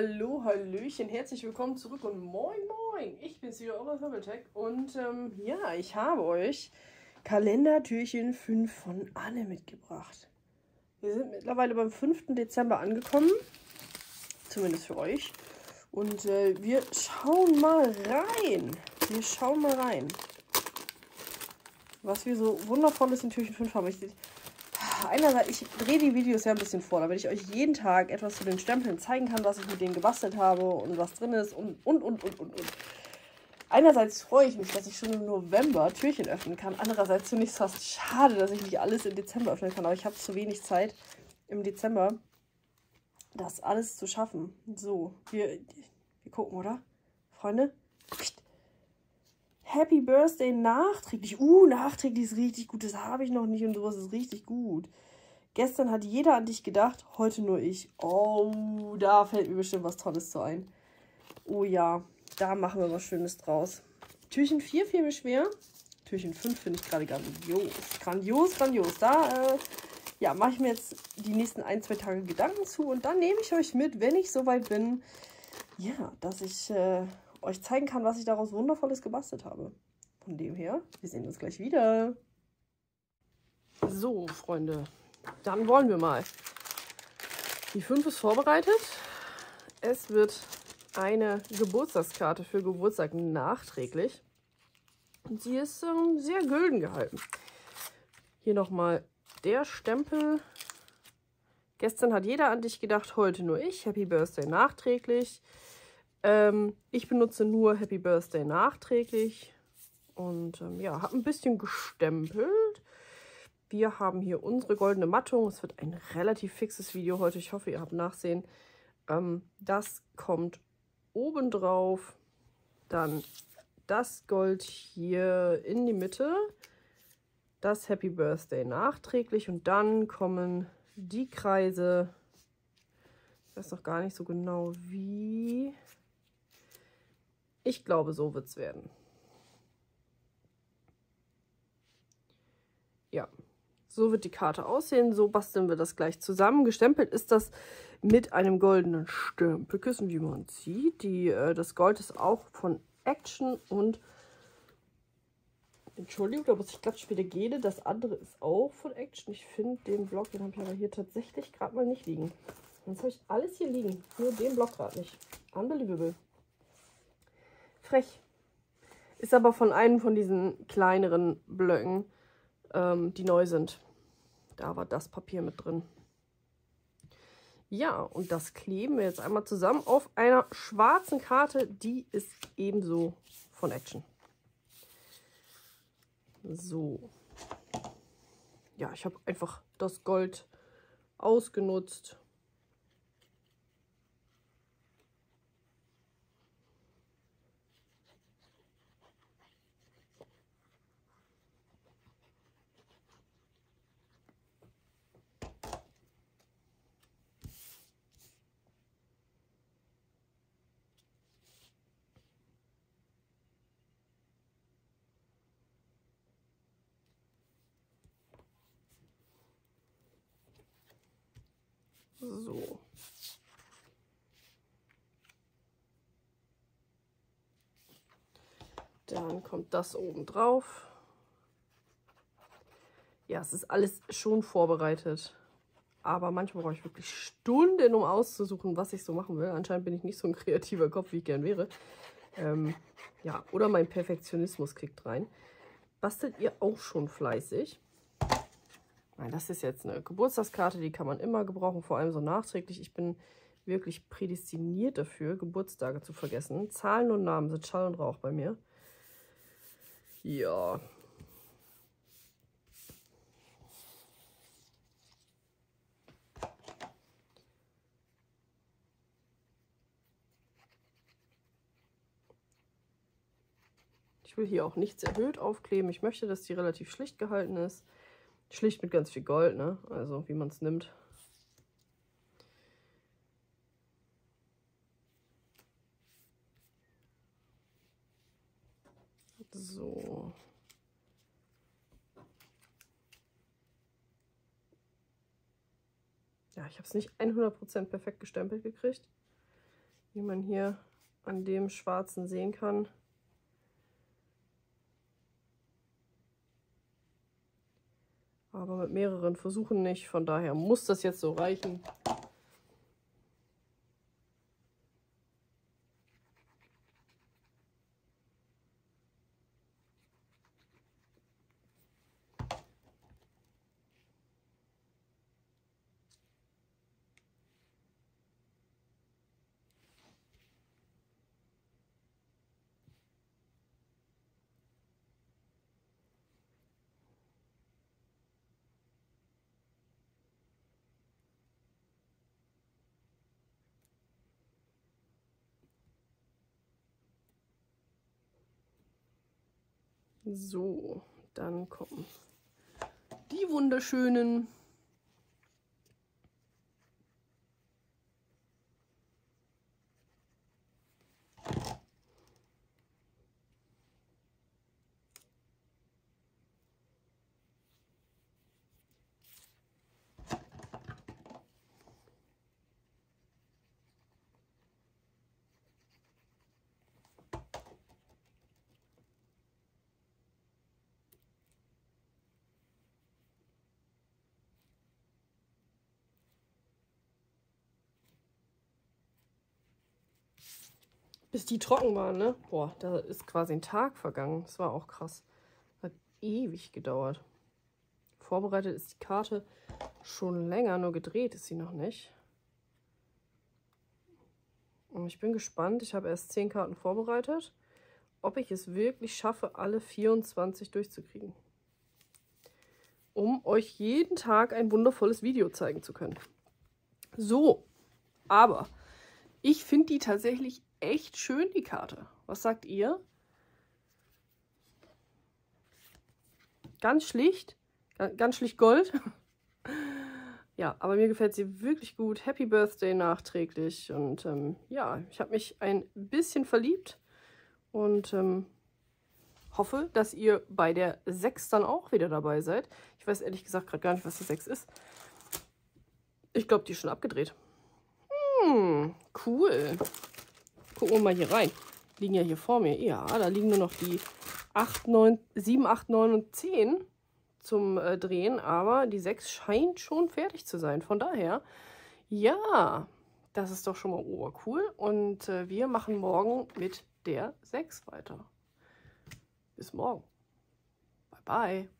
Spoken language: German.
Hallo, Hallöchen, herzlich willkommen zurück und moin, moin. Ich bin's wieder, eure Thumbeltech. Und ähm, ja, ich habe euch Kalendertürchen 5 von Anne mitgebracht. Wir sind mittlerweile beim 5. Dezember angekommen. Zumindest für euch. Und äh, wir schauen mal rein. Wir schauen mal rein. Was wir so wundervolles in Türchen 5 haben. Ich, einerseits, ich drehe die Videos ja ein bisschen vor, damit ich euch jeden Tag etwas zu den Stempeln zeigen kann, was ich mit denen gebastelt habe und was drin ist und, und, und, und, und, und. Einerseits freue ich mich, dass ich schon im November Türchen öffnen kann. Andererseits finde ich es fast schade, dass ich nicht alles im Dezember öffnen kann. Aber ich habe zu wenig Zeit im Dezember, das alles zu schaffen. So, wir, wir gucken, oder? Freunde? Happy Birthday nachträglich. Uh, nachträglich ist richtig gut. Das habe ich noch nicht und sowas ist richtig gut. Gestern hat jeder an dich gedacht, heute nur ich. Oh, da fällt mir bestimmt was Tolles zu ein. Oh ja, da machen wir was Schönes draus. Türchen 4 fiel mir schwer. Türchen 5 finde ich gerade grandios. Grandios, grandios. Da, äh, ja, mache ich mir jetzt die nächsten ein, zwei Tage Gedanken zu und dann nehme ich euch mit, wenn ich soweit bin, ja, dass ich äh, euch zeigen kann, was ich daraus Wundervolles gebastelt habe. Von dem her, wir sehen uns gleich wieder. So, Freunde, dann wollen wir mal. Die 5 ist vorbereitet. Es wird eine Geburtstagskarte für Geburtstag nachträglich. Und sie ist ähm, sehr gülden gehalten. Hier nochmal der Stempel. Gestern hat jeder an dich gedacht, heute nur ich. Happy Birthday nachträglich. Ähm, ich benutze nur Happy Birthday nachträglich und ähm, ja, habe ein bisschen gestempelt. Wir haben hier unsere goldene Mattung. Es wird ein relativ fixes Video heute. Ich hoffe, ihr habt Nachsehen. Ähm, das kommt oben drauf. Dann das Gold hier in die Mitte. Das Happy Birthday nachträglich. Und dann kommen die Kreise. Ich weiß noch gar nicht so genau wie. Ich glaube, so wird es werden. Ja, so wird die Karte aussehen. So basteln wir das gleich zusammen. Gestempelt ist das mit einem goldenen Stempelkissen, wie man sieht. Die, äh, das Gold ist auch von Action und Entschuldigung, da muss ich gerade später gehen. Das andere ist auch von Action. Ich finde den Block, den habe ich aber hier tatsächlich gerade mal nicht liegen. Sonst habe ich alles hier liegen. Nur den Block gerade nicht. Unbelievable. Frech. Ist aber von einem von diesen kleineren Blöcken, ähm, die neu sind. Da war das Papier mit drin. Ja, und das kleben wir jetzt einmal zusammen auf einer schwarzen Karte. Die ist ebenso von Action. So. Ja, ich habe einfach das Gold ausgenutzt So. Dann kommt das oben drauf. Ja, es ist alles schon vorbereitet. Aber manchmal brauche ich wirklich Stunden, um auszusuchen, was ich so machen will. Anscheinend bin ich nicht so ein kreativer Kopf, wie ich gern wäre. Ähm, ja, oder mein Perfektionismus kickt rein. Bastelt ihr auch schon fleißig? Das ist jetzt eine Geburtstagskarte, die kann man immer gebrauchen, vor allem so nachträglich. Ich bin wirklich prädestiniert dafür, Geburtstage zu vergessen. Zahlen und Namen sind Schall und Rauch bei mir. Ja. Ich will hier auch nichts erhöht aufkleben. Ich möchte, dass die relativ schlicht gehalten ist. Schlicht mit ganz viel Gold, ne? Also wie man es nimmt. So. Ja, ich habe es nicht 100% perfekt gestempelt gekriegt. wie man hier an dem schwarzen sehen kann. Aber mit mehreren Versuchen nicht, von daher muss das jetzt so reichen. So, dann kommen die wunderschönen bis die trocken waren, ne? Boah, da ist quasi ein Tag vergangen. Das war auch krass. Hat ewig gedauert. Vorbereitet ist die Karte schon länger, nur gedreht ist sie noch nicht. Und ich bin gespannt. Ich habe erst 10 Karten vorbereitet. Ob ich es wirklich schaffe, alle 24 durchzukriegen. Um euch jeden Tag ein wundervolles Video zeigen zu können. So, aber ich finde die tatsächlich echt schön, die Karte. Was sagt ihr? Ganz schlicht. Ganz schlicht Gold. ja, aber mir gefällt sie wirklich gut. Happy Birthday nachträglich. Und ähm, ja, ich habe mich ein bisschen verliebt. Und ähm, hoffe, dass ihr bei der 6 dann auch wieder dabei seid. Ich weiß ehrlich gesagt gerade gar nicht, was die 6 ist. Ich glaube, die ist schon abgedreht. Hm, cool. Gucken wir mal hier rein. Liegen ja hier vor mir. Ja, da liegen nur noch die 8, 9, 7, 8, 9 und 10 zum äh, Drehen. Aber die 6 scheint schon fertig zu sein. Von daher, ja, das ist doch schon mal obercool. Und äh, wir machen morgen mit der 6 weiter. Bis morgen. Bye, bye.